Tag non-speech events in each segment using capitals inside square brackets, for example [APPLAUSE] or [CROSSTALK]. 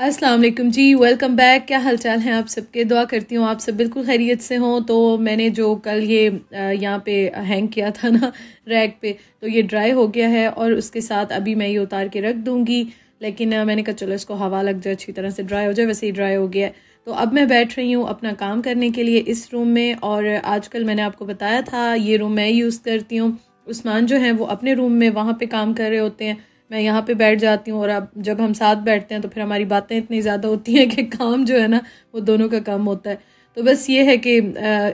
वालेकुम जी welcome back क्या हालचाल हैं आप सबके? दुआ करती हूँ, आप सब बिल्कुल खैरियत से हों। तो मैंने जो कल ये यहाँ पे हैंग किया था ना रैक पे तो ये ड्राई हो गया है और उसके साथ अभी मैं ये उतार के रख दूँगी। लेकिन मैंने कहा, चलो, इसको हवा लग जाए, अच्छी तरह से ड्राई हो जाए, वैसे ही ड्राई हो गया है। तो अब मैं बैठ रही हूँ अपना काम करने के लिए इस रूम में और आजकल मैंने आपको बताया था, ये रूम मैं यूज़ करती हूँ। उस्मान जो हैं, वो अपने रूम में वहाँ पर काम कर रहे होते हैं। मैं यहाँ पे बैठ जाती हूँ और अब जब हम साथ बैठते हैं तो फिर हमारी बातें इतनी ज़्यादा होती हैं कि काम जो है ना, वो दोनों का काम होता है। तो बस ये है कि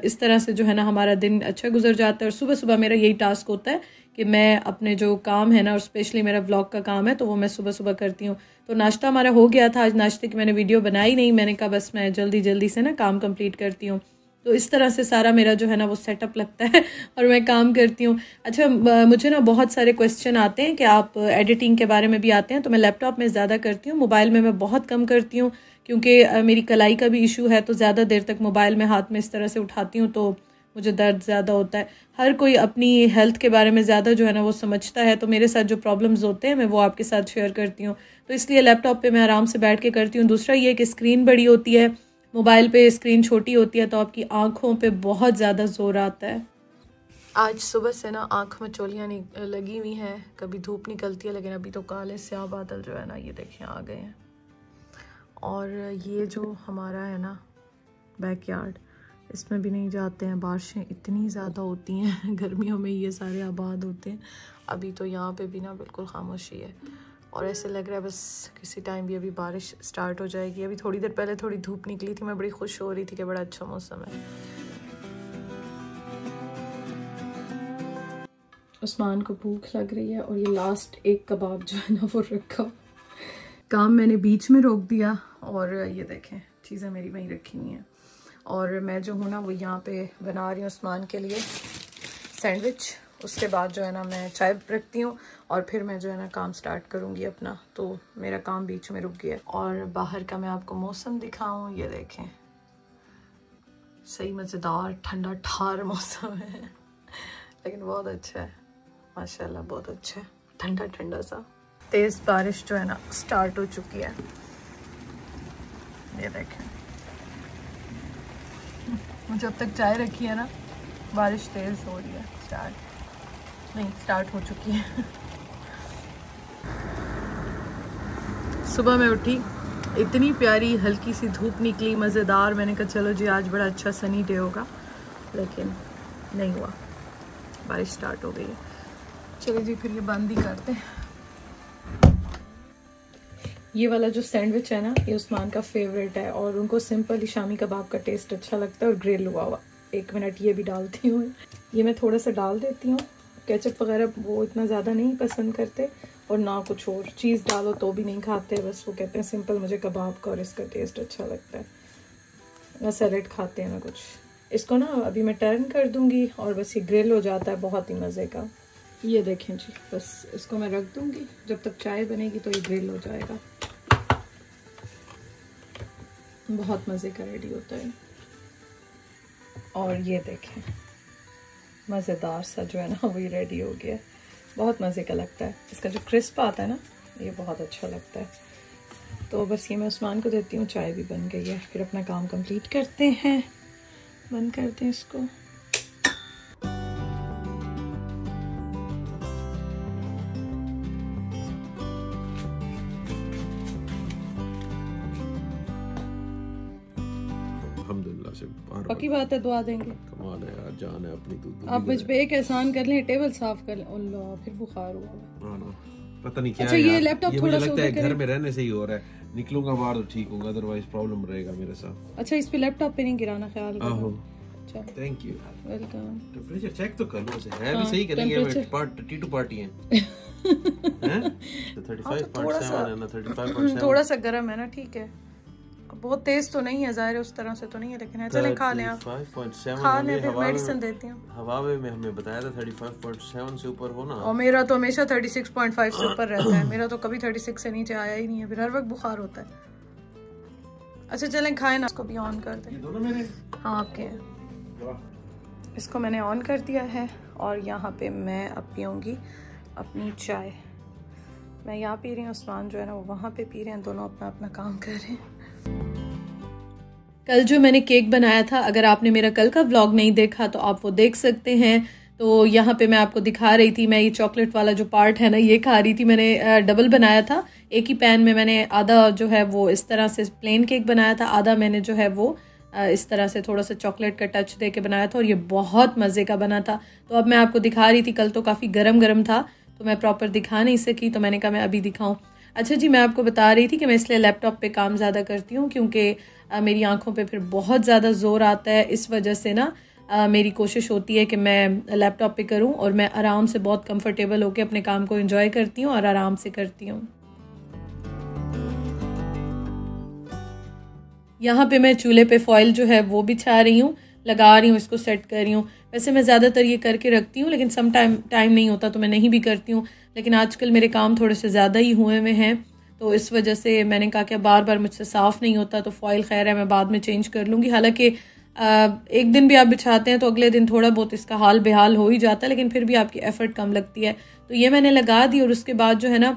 इस तरह से जो है ना हमारा दिन अच्छा गुजर जाता है और सुबह सुबह मेरा यही टास्क होता है कि मैं अपने जो काम है ना और स्पेशली मेरा ब्लॉग का काम है तो वो मैं सुबह सुबह करती हूँ। तो नाश्ता हमारा हो गया था, आज नाश्ते की मैंने वीडियो बनाई नहीं, मैंने कहा बस मैं जल्दी जल्दी से ना काम कंप्लीट करती हूँ। तो इस तरह से सारा मेरा जो है ना वो सेटअप लगता है और मैं काम करती हूँ। अच्छा मुझे ना बहुत सारे क्वेश्चन आते हैं कि आप एडिटिंग के बारे में भी आते हैं तो मैं लैपटॉप में ज़्यादा करती हूँ मोबाइल में मैं बहुत कम करती हूँ, क्योंकि मेरी कलाई का भी इशू है तो ज़्यादा देर तक मोबाइल में हाथ में इस तरह से उठाती हूँ तो मुझे दर्द ज़्यादा होता है। हर कोई अपनी हेल्थ के बारे में ज़्यादा जो है ना वो समझता है तो मेरे साथ जो प्रॉब्लम्स होते हैं, मैं वो आपके साथ शेयर करती हूँ। तो इसलिए लैपटॉप पे मैं आराम से बैठ के करती हूँ। दूसरा ये कि स्क्रीन बड़ी होती है मोबाइल पे स्क्रीन छोटी होती है तो आपकी आँखों पे बहुत ज़्यादा ज़ोर आता है। आज सुबह से ना आँख में चोलियाँ लगी हुई हैं, कभी धूप निकलती है, लेकिन अभी तो काले स्याह बादल जो है ना, ये देखें आ गए हैं। और ये जो हमारा है ना, बैकयार्ड, इसमें भी नहीं जाते हैं, बारिशें इतनी ज़्यादा होती हैं, [LAUGHS] गर्मियों में ये सारे आबाद होते हैं। अभी तो यहाँ पे भी ना बिल्कुल खामोशी है। और ऐसे लग रहा है बस किसी टाइम भी अभी बारिश स्टार्ट हो जाएगी। अभी थोड़ी देर पहले थोड़ी धूप निकली थी मैं बड़ी खुश हो रही थी कि बड़ा अच्छा मौसम है। उस्मान को भूख लग रही है और ये लास्ट एक कबाब जो है ना वो रखा। काम मैंने बीच में रोक दिया और ये देखें चीज़ें मेरी वहीं रखी हुई हैं। और मैं जो हूँ ना वो यहाँ पे बना रही हूँ उस्मान के लिए। सैंडविच। उसके बाद जो है ना मैं चाय रखती हूँ और फिर मैं जो है ना काम स्टार्ट करूँगी अपना। तो मेरा काम बीच में रुक गया और बाहर का मैं आपको मौसम दिखाऊँ, ये देखें। सही मज़ेदार, ठंडा, ठार मौसम है। लेकिन बहुत अच्छा है। माशाल्लाह, बहुत अच्छा है। ठंडा ठंडा सा। तेज़ बारिश जो है ना स्टार्ट हो चुकी है। ये देखें। जब तक चाय रखी है ना, बारिश तेज़ हो रही है स्टार्ट नहीं स्टार्ट हो चुकी है। सुबह मैं उठी, इतनी प्यारी हल्की सी धूप निकली, मज़ेदार। मैंने कहा, चलो जी, आज बड़ा अच्छा सनी डे होगा। लेकिन नहीं हुआ। बारिश स्टार्ट हो गई है। चलो जी, फिर ये बंद ही करते हैं। ये वाला जो सैंडविच है ना, ये उस्मान का फेवरेट है और उनको सिंपल ही शामी कबाब का टेस्ट अच्छा लगता है और ग्रिल हुआ हुआ। एक मिनट ये भी डालती हूँ। ये मैं थोड़ा सा डाल देती हूँ। केचप वगैरह वो इतना ज़्यादा नहीं पसंद करते और ना कुछ और। चीज़ डालो तो भी नहीं खाते, बस वो कहते हैं सिंपल मुझे कबाब का और इसका टेस्ट अच्छा लगता है। ना सैलेड खाते हैं, ना कुछ। इसको ना अभी मैं टर्न कर दूँगी और बस ये ग्रिल हो जाता है बहुत ही मज़े का। ये देखें जी, बस इसको मैं रख दूँगी। जब तक चाय बनेगी तो ये ग्रिल हो जाएगा। बहुत मज़े का रेडी होता है। और ये देखें। मज़ेदार सा जो है ना, [LAUGHS] वो वही रेडी हो गया बहुत मज़े का लगता है। इसका जो क्रिस्प आता है ना, ये बहुत अच्छा लगता है। तो बस ये मैं उस्मान को देती हूँ, चाय भी बन गई है। फिर अपना काम कंप्लीट करते हैं। बंद करते हैं इसको। पक्की बात है दुआ देंगे। कमाल है यार जान है अपनी तू आप मुझ पे एक एहसान कर लें टेबल साफ़ कर लें अल्लाह फिर बुखार हुआ पता नहीं क्या अच्छा ये लैपटॉप थोड़ा सा लगता है घर में रहने से ही हो रहा है। निकलूँगा बाहर तो ठीक होगा अदरवाइज़ प्रॉब्लम रहेगा मेरे साथ। अच्छा इस पे लैपटॉप पे नहीं गिराना ख्याल आहो। Thank you welcome temperature check तो कर लो से है भी हाँ, सही करेंगे मैं पार्ट टी टू पार्टी है। [LAUGHS] हैं? तो 35.7 हाँ, है ना 35.7 [CLEARS THROAT] थोड़ा सा गर्म है ना ठीक है। बहुत तेज तो नहीं है ज़ाहिर उस तरह से तो नहीं है लेकिन है चले खा लें आप। खा लें फिर मेडिसिन देती हूँ। हवा में हमें बताया था 35.7 से ऊपर हो ना। और मेरा तो हमेशा 36.5 से ऊपर रहता है। मेरा तो कभी 36 से नीचे आया ही नहीं है फिर हर वक्त बुखार होता है। अच्छा चलें खाएँ ना इसको भी ऑन कर दें। हाँ आपके इसको मैंने ऑन कर दिया है और यहाँ पे मैं अब पीऊँगी अपनी चाय। मैं यहाँ पी रही हूँ उस्मान जो है ना वो वहाँ पे पी रहे हैं दोनों अपना अपना काम कर रहे हैं। कल जो मैंने केक बनाया था, अगर आपने मेरा कल का व्लॉग नहीं देखा तो आप वो देख सकते हैं। तो यहाँ पे मैं आपको दिखा रही थी, मैं ये चॉकलेट वाला जो पार्ट है ना, ये खा रही थी मैंने डबल बनाया था। एक ही पैन में मैंने आधा जो है वो इस तरह से प्लेन केक बनाया था, आधा मैंने जो है वो इस तरह से थोड़ा सा चॉकलेट का टच दे के बनाया था और ये बहुत मज़े का बना था। तो अब मैं आपको दिखा रही थी, कल तो काफ़ी गर्म गर्म था तो मैं प्रॉपर दिखा नहीं सकी तो मैंने कहा मैं अभी दिखाऊँ। अच्छा जी मैं आपको बता रही थी कि मैं इसलिए लैपटॉप पे काम ज़्यादा करती हूँ क्योंकि मेरी आँखों पे फिर बहुत ज़्यादा ज़ोर आता है। इस वजह से ना आ, मेरी कोशिश होती है कि मैं लैपटॉप पे करूँ और मैं आराम से बहुत कंफर्टेबल होकर अपने काम को एंजॉय करती हूँ और आराम से करती हूँ। यहाँ पे मैं चूल्हे पे फॉइल जो है वो बिछा रही हूँ। लगा रही हूँ, इसको सेट कर रही हूँ। वैसे मैं ज़्यादातर ये करके रखती हूँ, लेकिन सम टाइम टाइम नहीं होता तो मैं नहीं भी करती हूँ। लेकिन आजकल मेरे काम थोड़े से ज़्यादा ही हुए हुए हैं तो इस वजह से मैंने कहा कि बार बार मुझसे साफ़ नहीं होता तो फॉइल खैर है, मैं बाद में चेंज कर लूँगी। हालाँकि एक दिन भी आप बिछाते हैं तो अगले दिन थोड़ा बहुत इसका हाल बेहाल हो ही जाता है, लेकिन फिर भी आपकी एफर्ट कम लगती है। तो ये मैंने लगा दी, और उसके बाद जो है ना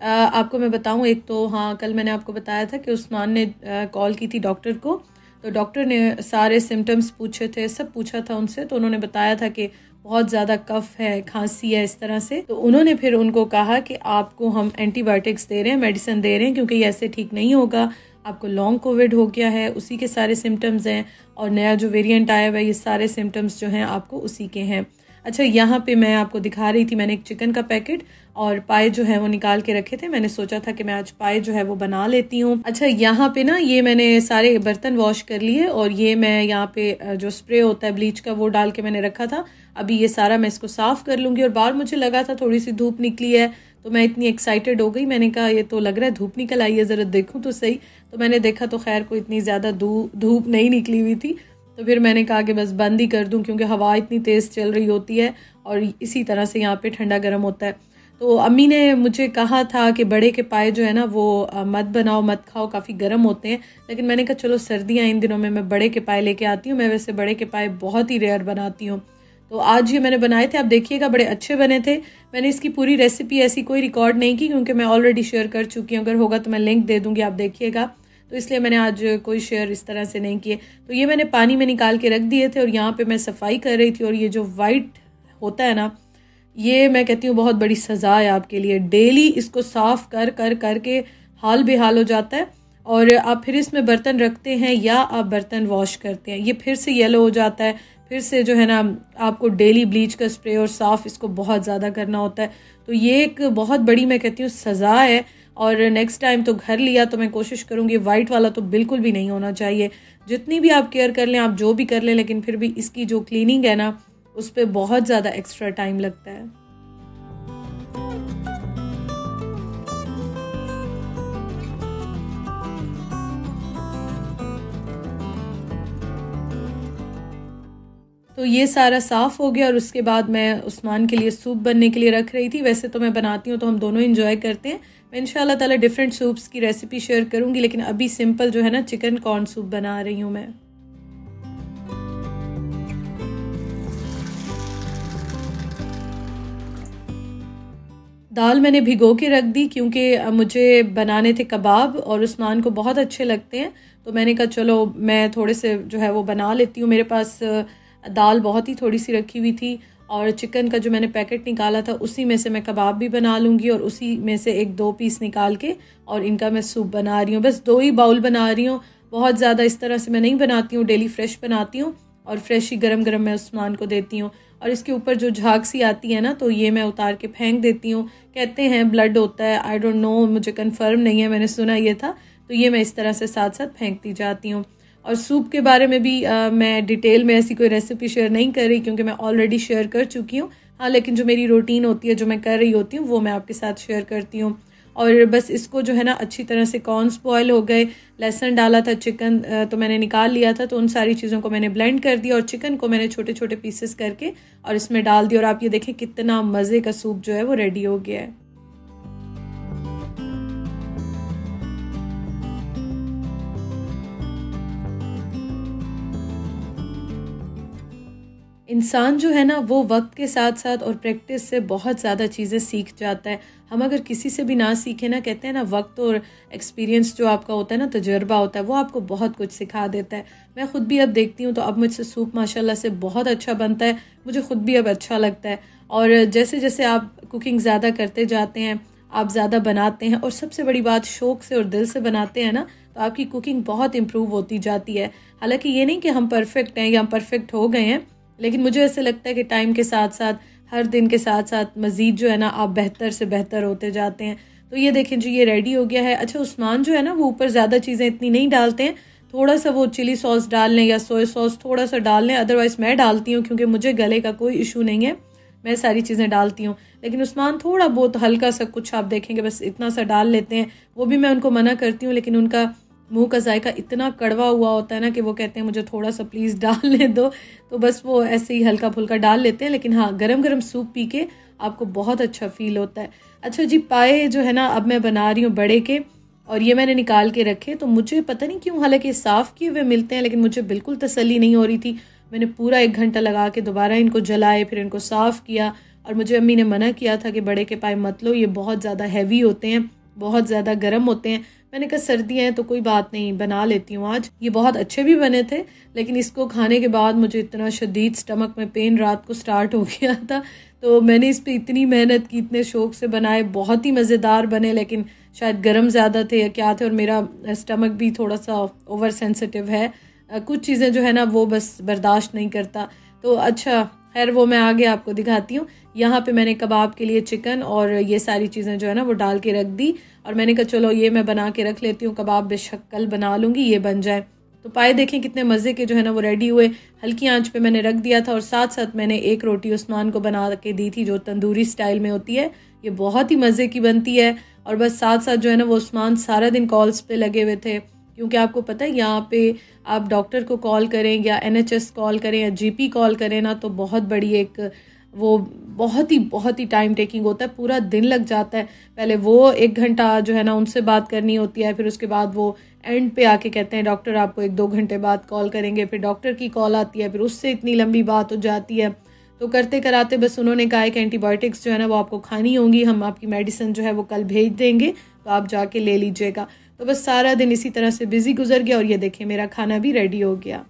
आपको मैं बताऊँ, एक तो हाँ कल मैंने आपको बताया था कि उस्मान ने कॉल की थी डॉक्टर को तो डॉक्टर ने सारे सिम्टम्स पूछे थे, सब पूछा था उनसे तो उन्होंने बताया था कि बहुत ज़्यादा कफ है, खांसी है इस तरह से। तो उन्होंने फिर उनको कहा कि आपको हम एंटीबायोटिक्स दे रहे हैं मेडिसिन दे रहे हैं, क्योंकि ये ऐसे ठीक नहीं होगा। आपको लॉन्ग कोविड हो गया है, उसी के सारे सिम्टम्स हैं, और नया जो वेरिएंट आया हुआ है, ये सारे सिम्टम्स जो हैं, आपको उसी के हैं। अच्छा यहाँ पे मैं आपको दिखा रही थी, मैंने एक चिकन का पैकेट और पाए जो है वो निकाल के रखे थे। मैंने सोचा था कि मैं आज पाए जो है वो बना लेती हूँ। अच्छा यहाँ पे ना, ये मैंने सारे बर्तन वॉश कर लिए और ये मैं यहाँ पे जो स्प्रे होता है ब्लीच का, वो डाल के मैंने रखा था। अभी ये सारा मैं इसको साफ़ कर लूँगी और बाहर मुझे लगा था थोड़ी सी धूप निकली है तो मैं इतनी एक्साइटेड हो गई। मैंने कहा, ये तो लग रहा है धूप निकल आई है, ज़रा देखूँ तो सही। तो मैंने देखा तो खैर कोई इतनी ज़्यादा धूप नहीं निकली हुई थी। तो फिर मैंने कहा कि बस बंद ही कर दूँ, क्योंकि हवा इतनी तेज़ चल रही होती है और इसी तरह से यहाँ पे ठंडा गर्म होता है। तो अम्मी ने मुझे कहा था कि बड़े के पाए जो है ना, वो मत बनाओ, मत खाओ, काफ़ी गर्म होते हैं। लेकिन मैंने कहा, चलो, सर्दियाँ इन दिनों में मैं बड़े के पाए लेके आती हूँ। मैं वैसे बड़े के पाए बहुत ही रेयर बनाती हूँ। तो आज ये मैंने बनाए थे, आप देखिएगा, बड़े अच्छे बने थे। मैंने इसकी पूरी रेसिपी ऐसी कोई रिकॉर्ड नहीं की, क्योंकि मैं ऑलरेडी शेयर कर चुकी हूँ। अगर होगा तो मैं लिंक दे दूँगी, आप देखिएगा। तो इसलिए मैंने आज कोई शेयर इस तरह से नहीं किए। तो ये मैंने पानी में निकाल के रख दिए थे और यहाँ पे मैं सफ़ाई कर रही थी और ये जो वाइट होता है ना, ये मैं कहती हूँ बहुत बड़ी सज़ा है आपके लिए। डेली इसको साफ़ कर कर, करके हाल बेहाल हो जाता है और आप फिर इसमें बर्तन रखते हैं या आप बर्तन वॉश करते हैं। ये फिर से येलो हो जाता है, फिर से जो है ना, आपको डेली ब्लीच का स्प्रे और साफ़ इसको बहुत ज़्यादा करना होता है। तो ये एक बहुत बड़ी, मैं कहती हूँ, सज़ा है। और नेक्स्ट टाइम तो घर लिया तो मैं कोशिश करूँगी वाइट वाला तो बिल्कुल भी नहीं होना चाहिए। जितनी भी आप केयर कर लें, आप जो भी कर लें, लेकिन फिर भी इसकी जो क्लीनिंग है ना, उस पर बहुत ज़्यादा एक्स्ट्रा टाइम लगता है। तो ये सारा साफ़ हो गया और उसके बाद मैं उस्मान के लिए सूप बनने के लिए रख रही थी। वैसे तो मैं बनाती हूँ तो हम दोनों इंजॉय करते हैं। मैं इन ताला डिफरेंट सूप्स की रेसिपी शेयर करूँगी, लेकिन अभी सिंपल जो है ना चिकन कॉर्न सूप बना रही हूँ मैं। दाल मैंने भिगो के रख दी क्योंकि मुझे बनाने थे कबाब और उस्मान को बहुत अच्छे लगते हैं। तो मैंने कहा, चलो, मैं थोड़े से जो है वो बना लेती हूँ मेरे पास दाल बहुत ही थोड़ी सी रखी हुई थी और चिकन का जो मैंने पैकेट निकाला था, उसी में से मैं कबाब भी बना लूँगी और उसी में से एक दो पीस निकाल के और इनका मैं सूप बना रही हूँ। बस दो ही बाउल बना रही हूँ। बहुत ज़्यादा इस तरह से मैं नहीं बनाती हूँ, डेली फ्रेश बनाती हूँ और फ्रेश ही गरम गरम मैं उस्मान को देती हूँ। और इसके ऊपर जो झाग सी आती है ना तो ये मैं उतार के फेंक देती हूँ। कहते हैं ब्लड होता है आई डोंट नो मुझे कन्फर्म नहीं है, मैंने सुना ये था तो ये मैं इस तरह से साथ साथ फेंकती जाती हूँ। और सूप के बारे में भी आ, मैं डिटेल में ऐसी कोई रेसिपी शेयर नहीं कर रही क्योंकि मैं ऑलरेडी शेयर कर चुकी हूँ। हाँ लेकिन जो मेरी रूटीन होती है जो मैं कर रही होती हूँ वो मैं आपके साथ शेयर करती हूँ। और बस इसको जो है ना अच्छी तरह से कॉर्नस बॉयल हो गए लहसन डाला था चिकन तो मैंने निकाल लिया था तो उन सारी चीज़ों को मैंने ब्लेंड कर दिया और चिकन को मैंने छोटे छोटे पीसेस करके और इसमें डाल दिया। और आप ये देखें कितना मज़े का सूप जो है वो रेडी हो गया है। इंसान जो है ना, वो वक्त के साथ साथ और प्रैक्टिस से बहुत ज़्यादा चीज़ें सीख जाता है। हम अगर किसी से भी ना सीखें ना, कहते हैं ना, वक्त और एक्सपीरियंस जो आपका होता है ना, तजर्बा होता है, वो आपको बहुत कुछ सिखा देता है। मैं ख़ुद भी अब देखती हूँ तो अब मुझसे सूप माशाल्लाह से बहुत अच्छा बनता है, मुझे ख़ुद भी अब अच्छा लगता है। और जैसे जैसे आप कुकिंग ज़्यादा करते जाते हैं, आप ज़्यादा बनाते हैं, और सबसे बड़ी बात शौक़ से और दिल से बनाते हैं ना तो आपकी कुकिंग बहुत इम्प्रूव होती जाती है। हालाँकि ये नहीं कि हम परफेक्ट हैं या हम परफेक्ट हो गए हैं लेकिन मुझे ऐसे लगता है कि टाइम के साथ साथ हर दिन के साथ साथ मज़ीद जो है ना, आप बेहतर से बेहतर होते जाते हैं। तो ये देखें जी, ये रेडी हो गया है। अच्छा उस्मान जो है ना, वो ऊपर ज़्यादा चीज़ें इतनी नहीं डालते हैं। थोड़ा सा वो चिली सॉस डाल लें या सोया सॉस थोड़ा सा डाल लें। अदरवाइज़ मैं डालती हूँ क्योंकि मुझे गले का कोई इशू नहीं है। मैं सारी चीज़ें डालती हूँ। लेकिन उस्मान थोड़ा बहुत हल्का सा कुछ आप देखेंगे, बस इतना सा डाल लेते हैं। वो भी मैं उनको मना करती हूँ, लेकिन उनका मुँह का जायका इतना कड़वा हुआ होता है ना कि वो कहते हैं, मुझे थोड़ा सा प्लीज़ डालने दो। तो बस वो ऐसे ही हल्का फुल्का डाल लेते हैं, लेकिन हाँ गरम गरम सूप पी के आपको बहुत अच्छा फील होता है। अच्छा जी, पाए जो है ना, अब मैं बना रही हूँ बड़े के, और ये मैंने निकाल के रखे तो मुझे पता नहीं क्यों, हालाँकि साफ़ किए हुए मिलते हैं, लेकिन मुझे बिल्कुल तसली नहीं हो रही थी। मैंने पूरा एक घंटा लगा के दोबारा इनको जलाए, फिर इनको साफ़ किया, और मुझे अम्मी ने मना किया था कि बड़े के पाए मत लो, ये बहुत ज़्यादा हैवी होते हैं, बहुत ज़्यादा गर्म होते हैं। मैंने कहा, सर्दियाँ हैं तो कोई बात नहीं, बना लेती हूँ आज। ये बहुत अच्छे भी बने थे, लेकिन इसको खाने के बाद मुझे इतना शदीद स्टमक में पेन रात को स्टार्ट हो [LAUGHS] गया था। तो मैंने इस पर इतनी मेहनत की, इतने शौक से बनाए, बहुत ही मज़ेदार बने, लेकिन शायद गर्म ज़्यादा थे या क्या थे, और मेरा स्टमक भी थोड़ा सा ओवर सेंसिटिव है कुछ चीज़ें जो है ना, वो बस बर्दाश्त नहीं करता। तो अच्छा खैर वो मैं आगे आपको दिखाती हूँ। यहाँ पे मैंने कबाब के लिए चिकन और ये सारी चीज़ें जो है ना वो डाल के रख दी और मैंने कहा, चलो ये मैं बना के रख लेती हूँ, कबाब बेशक कल बना लूँगी, ये बन जाए। तो पाए देखें कितने मज़े के जो है ना वो रेडी हुए। हल्की आँच पे मैंने रख दिया था और साथ साथ मैंने एक रोटी उस्मान को बना के दी थी, जो तंदूरी स्टाइल में होती है। ये बहुत ही मज़े की बनती है और बस साथ साथ जो है ना वो उस्मान सारा दिन कॉल्स पे लगे हुए थे। क्योंकि आपको पता है, यहाँ पे आप डॉक्टर को कॉल करें या एनएचएस कॉल करें या जीपी कॉल करें ना तो बहुत बड़ी एक वो बहुत ही बहुत ही टाइम टेकिंग होता है, पूरा दिन लग जाता है। पहले वो एक घंटा जो है ना उनसे बात करनी होती है, फिर उसके बाद वो एंड पे आके कहते हैं डॉक्टर आपको एक दो घंटे बाद कॉल करेंगे। फिर डॉक्टर की कॉल आती है, फिर उससे इतनी लंबी बात हो जाती है। तो करते कराते बस उन्होंने कहा कि एंटीबायोटिक्स जो है ना वो आपको खानी होंगी, हम आपकी मेडिसिन जो है वो कल भेज देंगे तो आप जाके ले लीजिएगा। तो बस सारा दिन इसी तरह से बिज़ी गुजर गया और ये देखें मेरा खाना भी रेडी हो गया।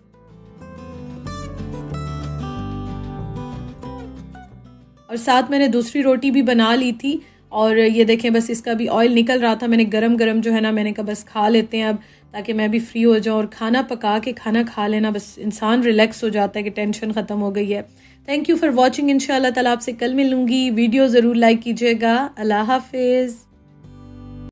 और साथ मैंने दूसरी रोटी भी बना ली थी और ये देखें, बस इसका भी ऑयल निकल रहा था। मैंने गरम गरम जो है ना, मैंने कहा, बस खा लेते हैं अब, ताकि मैं भी फ्री हो जाऊँ और खाना पका के खाना खा लेना। बस इंसान रिलैक्स हो जाता है कि टेंशन ख़त्म हो गई है। थैंक यू फॉर वॉचिंग इन ताला आपसे कल मिलूँगी। वीडियो ज़रूर लाइक कीजिएगा। अल्लाह हाफिज़।